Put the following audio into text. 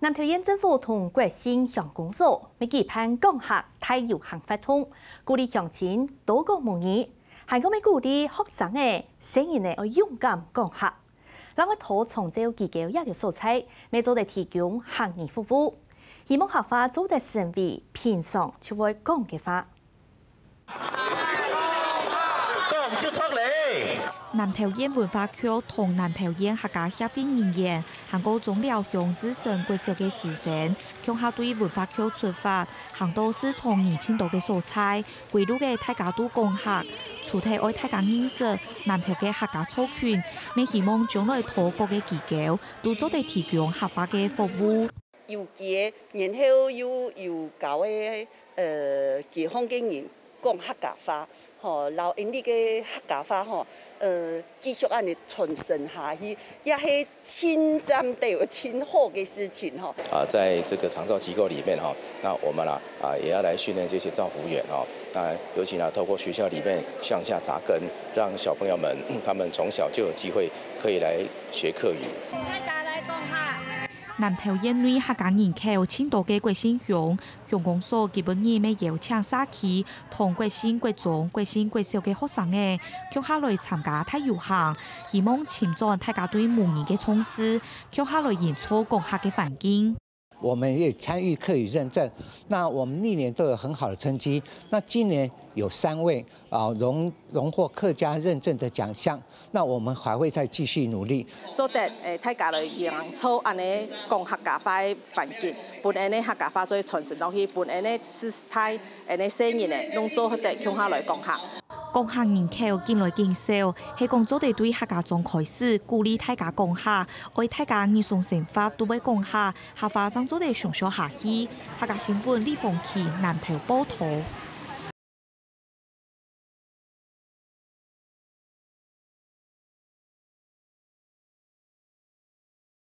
南投县政府同国新乡工作，每期盼港客太游行发通，鼓励乡亲多讲母语，还讲要鼓励学生诶、成年诶要勇敢讲客。让我托从这几个亚条素材，每做得提供行业服务，希望合法做得成为平常就会讲嘅话。南投县文化局同南投县客家协会人员，行过中寮乡自身国小嘅时辰，向下对文化局出发，行到四川年轻多嘅素材，归路嘅大家都讲客，除睇爱大家认识南投嘅客家族群，咪希望将来托国嘅机构都做得提供合法嘅服务。有嘅，然后又有教嘅呃地方嘅人讲客家话。吼，老因你嘅客家话吼，呃，继续安尼传承下去，也是亲赞对有亲好嘅事情吼。啊，在这个长照机构里面哈，那我们啦啊也要来训练这些照服员哦。那尤其呢，透过学校里面向下扎根，让小朋友们他们从小就有机会可以来学课语。南投县内客家人口千多嘅桂新乡，乡公所基本日要邀请社区同桂新、桂中、桂新、桂小嘅学生诶，接下来参加太游行，希望前进大家对母语嘅重视，接下来演出讲客嘅环境。我们也参与课语认证，那我们历年都有很好的成绩。那今年有三位啊荣荣获客家认证的奖项，那我们还会再继续努力。做得诶，大家来营造安尼讲客家话环境，本安尼客家话做传承落去，本安尼世代安尼生人诶，拢做得向下来讲客。讲客人口进来减少，系工作地对客家长开始鼓励大家讲下，为大家日常生活都要讲客，客话将做得上上下去。客家新闻李凤琪南投报道。